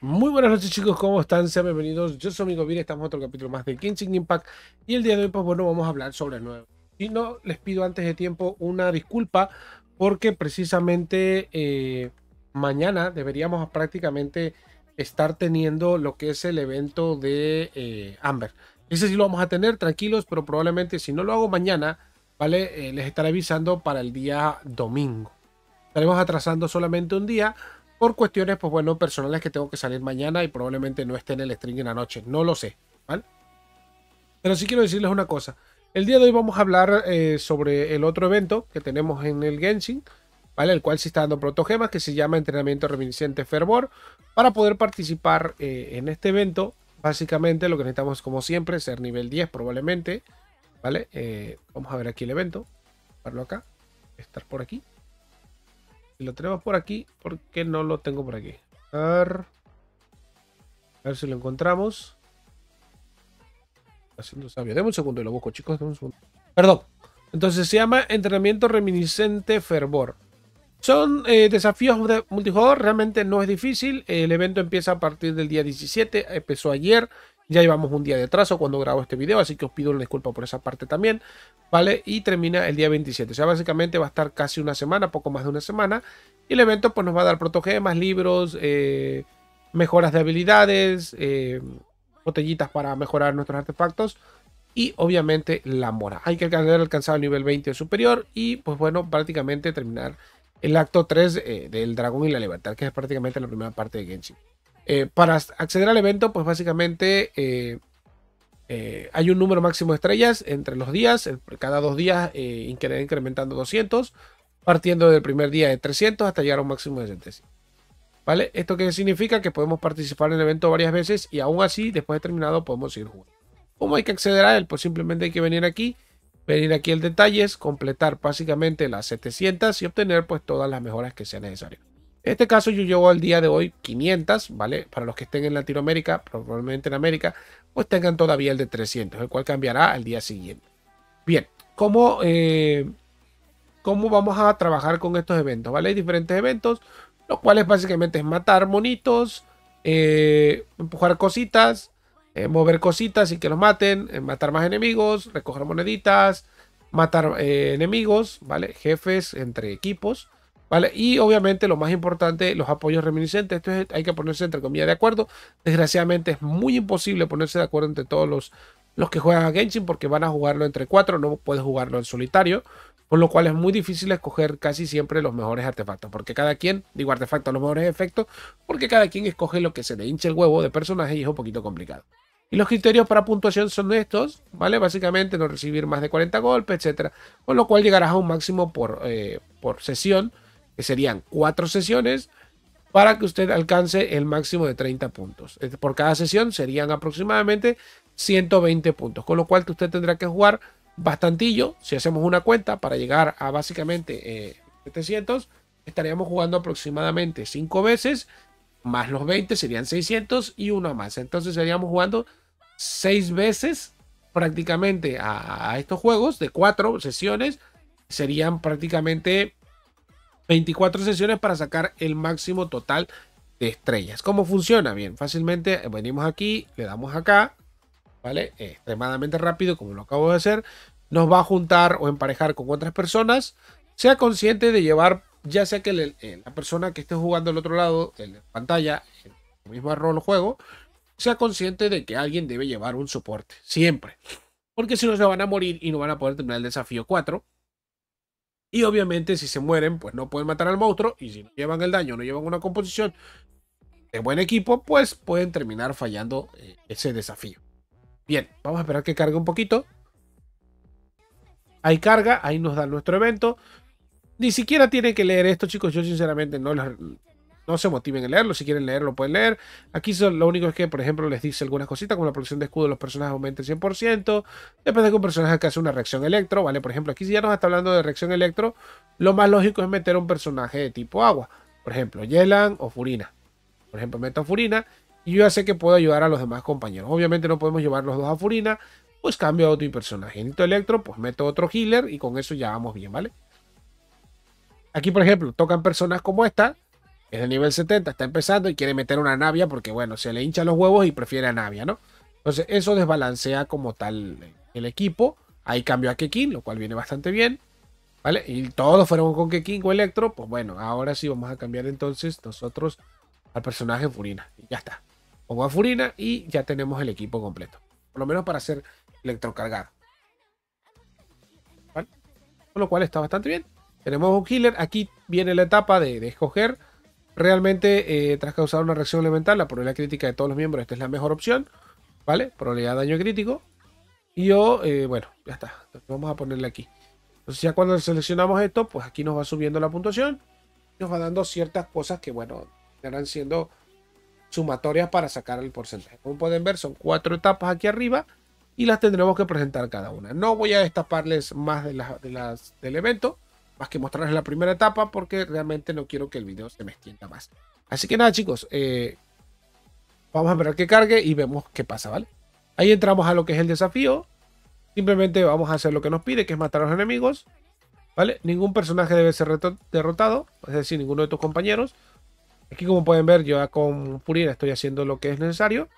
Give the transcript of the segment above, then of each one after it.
Muy buenas noches chicos, ¿cómo están? Sean bienvenidos, yo soy amigo Vire, estamos en otro capítulo más de Genshin Impact y el día de hoy pues bueno vamos a hablar sobre el nuevo. Y no les pido antes de tiempo una disculpa porque precisamente eh, mañana deberíamos prácticamente estar teniendo lo que es el evento de eh, Amber. Ese sí lo vamos a tener, tranquilos, pero probablemente si no lo hago mañana, ¿vale? Eh, les estaré avisando para el día domingo. Estaremos atrasando solamente un día por cuestiones, pues bueno, personales que tengo que salir mañana y probablemente no esté en el stream en la noche. No lo sé, ¿vale? Pero sí quiero decirles una cosa. El día de hoy vamos a hablar eh, sobre el otro evento que tenemos en el Genshin, ¿vale? El cual se está dando protogemas, que se llama Entrenamiento Reminiscente Fervor. Para poder participar eh, en este evento, básicamente lo que necesitamos, como siempre, ser nivel 10 probablemente, ¿vale? Eh, vamos a ver aquí el evento. Verlo acá. Estar por aquí. Si lo tenemos por aquí, ¿por qué no lo tengo por aquí? A ver, a ver si lo encontramos. Haciendo sabio. Deme un segundo y lo busco, chicos. Perdón. Entonces se llama Entrenamiento Reminiscente Fervor. Son eh, desafíos de multijugador, realmente no es difícil. El evento empieza a partir del día 17, empezó ayer. Ya llevamos un día de atraso cuando grabo este video, así que os pido una disculpa por esa parte también, ¿vale? Y termina el día 27, o sea, básicamente va a estar casi una semana, poco más de una semana. Y el evento pues nos va a dar protogemas, libros, eh, mejoras de habilidades, eh, botellitas para mejorar nuestros artefactos y obviamente la mora. Hay que haber alcanzado el nivel 20 superior y pues bueno, prácticamente terminar el acto 3 eh, del dragón y la libertad, que es prácticamente la primera parte de Genshin. Eh, para acceder al evento, pues básicamente eh, eh, hay un número máximo de estrellas entre los días. Cada dos días incrementando 200, partiendo del primer día de 300 hasta llegar a un máximo de 700. ¿Vale? ¿Esto qué significa? Que podemos participar en el evento varias veces y aún así, después de terminado, podemos seguir jugando. ¿Cómo hay que acceder a él? Pues simplemente hay que venir aquí, venir aquí en detalles, completar básicamente las 700 y obtener pues todas las mejoras que sean necesarias. En este caso yo llevo al día de hoy 500, ¿vale? Para los que estén en Latinoamérica, probablemente en América, pues tengan todavía el de 300, el cual cambiará al día siguiente. Bien, ¿cómo, eh, cómo vamos a trabajar con estos eventos? ¿Vale? Hay diferentes eventos, los cuales básicamente es matar monitos, eh, empujar cositas, eh, mover cositas y que los maten, matar más enemigos, recoger moneditas, matar enemigos, ¿vale? Jefes entre equipos Y obviamente lo más importante, los apoyos reminiscentes. Esto es, hay que ponerse entre comillas de acuerdo. Desgraciadamente es muy imposible ponerse de acuerdo entre todos los, los que juegan a Genshin porque van a jugarlo entre cuatro, no puedes jugarlo en solitario. Por lo cual es muy difícil escoger casi siempre los mejores artefactos. Porque cada quien, digo artefactos, los mejores efectos, porque cada quien escoge lo que se le hinche el huevo de personaje y es un poquito complicado. Y los criterios para puntuación son estos, ¿vale? Básicamente no recibir más de 40 golpes, etcétera. Con lo cual llegarás a un máximo por, eh, por sesión que serían cuatro sesiones para que usted alcance el máximo de 30 puntos. Por cada sesión serían aproximadamente 120 puntos, con lo cual usted tendrá que jugar bastantillo. Si hacemos una cuenta para llegar a básicamente 700, eh, estaríamos jugando aproximadamente 5 veces, más los 20 serían 600 y uno más. Entonces estaríamos jugando 6 veces prácticamente a, a estos juegos de 4 sesiones. Serían prácticamente 24 sesiones para sacar el máximo total de estrellas. ¿Cómo funciona? Bien, fácilmente venimos aquí, le damos acá, ¿vale? Extremadamente rápido, como lo acabo de hacer. Nos va a juntar o emparejar con otras personas. Sea consciente de llevar, ya sea que eh, la persona que esté jugando al otro lado de la pantalla, el mismo rol juego, sea consciente de que alguien debe llevar un soporte, siempre. Porque si no se van a morir y no van a poder terminar el desafío 4 y obviamente si se mueren, pues no pueden matar al monstruo. Y si no llevan el daño, no llevan una composición de buen equipo, pues pueden terminar fallando eh, ese desafío. Bien, vamos a esperar que cargue un poquito. Ahí carga, ahí nos da nuestro evento. Ni siquiera tienen que leer esto, chicos. Yo sinceramente no les, no se motiven en leerlo. Si quieren leerlo, pueden leer. Aquí lo único es que, por ejemplo, les dice algunas cositas, como la producción de escudo de los personajes aumenta el 100%. Depende de que un personaje que hace una reacción electro, ¿vale? Por ejemplo, aquí si ya nos está hablando de reacción electro, lo más lógico es meter un personaje de tipo agua. Por ejemplo, Yelan o Furina. Por ejemplo, meto a Furina y yo ya sé que puedo ayudar a los demás compañeros. Obviamente no podemos llevar los dos a Furina, pues cambio a otro personaje. Necesito electro, pues meto otro healer y con eso ya vamos bien, ¿vale? Aquí, por ejemplo, tocan personas como esta, es de nivel 70, está empezando y quiere meter una Navia porque, bueno, se le hincha los huevos y prefiere a Navia, ¿no? Entonces, eso desbalancea como tal el equipo. Ahí cambió a Kekin, lo cual viene bastante bien. ¿Vale? Y todos fueron con Kekin o Electro. Pues bueno, ahora sí vamos a cambiar entonces nosotros al personaje Furina. Y ya está. Pongo a Furina y ya tenemos el equipo completo. Por lo menos para ser electrocargado. ¿Vale? Con lo cual está bastante bien. Tenemos un healer. Aquí viene la etapa de, escoger. Realmente, eh, tras causar una reacción elemental, la probabilidad crítica de todos los miembros, esta es la mejor opción. ¿Vale? Probabilidad de daño crítico. Y yo, eh, bueno, ya está. Vamos a ponerle aquí. Entonces ya cuando seleccionamos esto, pues aquí nos va subiendo la puntuación. Nos va dando ciertas cosas que, bueno, estarán siendo sumatorias para sacar el porcentaje. Como pueden ver, son cuatro etapas aquí arriba y las tendremos que presentar cada una. No voy a destaparles más de las, de las del evento, más que mostrarles la primera etapa porque realmente no quiero que el video se me extienda más. Así que nada chicos, eh, vamos a esperar que cargue y vemos qué pasa, ¿vale? Ahí entramos a lo que es el desafío. Simplemente vamos a hacer lo que nos pide, que es matar a los enemigos. ¿Vale? Ningún personaje debe ser derrotado, es decir, ninguno de tus compañeros. Aquí como pueden ver, yo con Furina estoy haciendo lo que es necesario.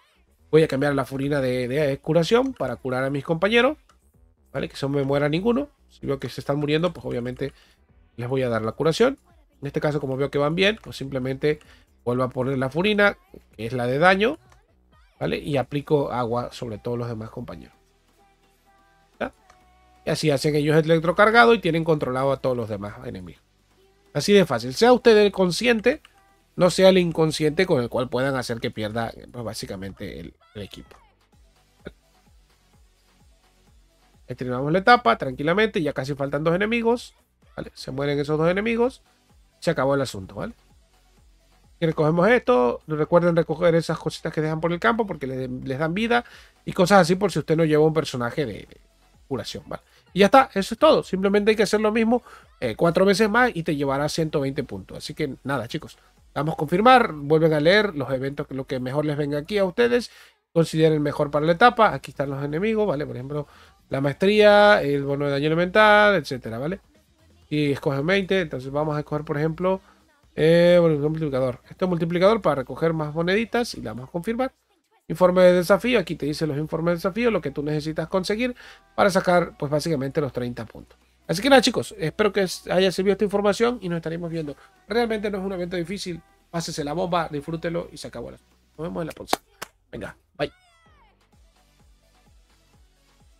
Voy a cambiar la Furina de, curación para curar a mis compañeros. ¿Vale? Que no me muera ninguno. Si veo que se están muriendo, pues obviamente les voy a dar la curación. En este caso, como veo que van bien, pues simplemente vuelvo a poner la Furina, que es la de daño. ¿Vale? Y aplico agua sobre todos los demás compañeros. Y así hacen ellos el electrocargado y tienen controlado a todos los demás enemigos. Así de fácil. Sea usted el consciente no sea el inconsciente con el cual puedan hacer que pierda pues, básicamente el, equipo. Terminamos la etapa tranquilamente, ya casi faltan dos enemigos. Se mueren esos dos enemigos. Se acabó el asunto, ¿vale? Y recogemos esto. Recuerden recoger esas cositas que dejan por el campo porque les, dan vida y cosas así por si usted no lleva un personaje de, curación, ¿vale? Y ya está, eso es todo. Simplemente hay que hacer lo mismo eh, cuatro veces más y te llevará 120 puntos. Así que nada, chicos. Vamos a confirmar, vuelven a leer los eventos, lo que mejor les venga aquí a ustedes, consideren mejor para la etapa, aquí están los enemigos, ¿vale? Por ejemplo, la maestría, el bono de daño elemental, etcétera, ¿vale? Y escogen 20, entonces vamos a escoger, por ejemplo, eh, bueno, un multiplicador. Este es multiplicador para recoger más moneditas y la vamos a confirmar. Informe de desafío, aquí te dice los informes de desafío, lo que tú necesitas conseguir para sacar, pues básicamente los 30 puntos. Así que nada, chicos, espero que haya servido esta información y nos estaremos viendo. Realmente no es un evento difícil. Pásese la bomba, disfrútelo y se acabó. Nos vemos en la próxima. Venga, bye.